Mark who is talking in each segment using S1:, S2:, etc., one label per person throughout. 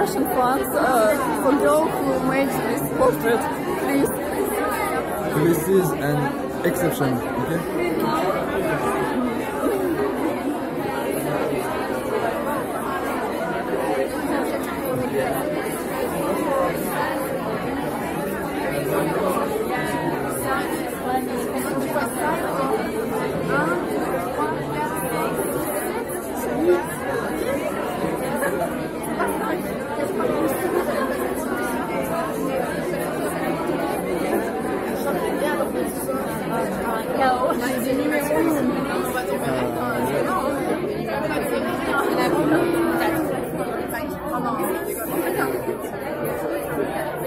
S1: Russian fans, uh, for girl who made this portrait, please.
S2: This is an exception, okay?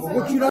S2: 我居然。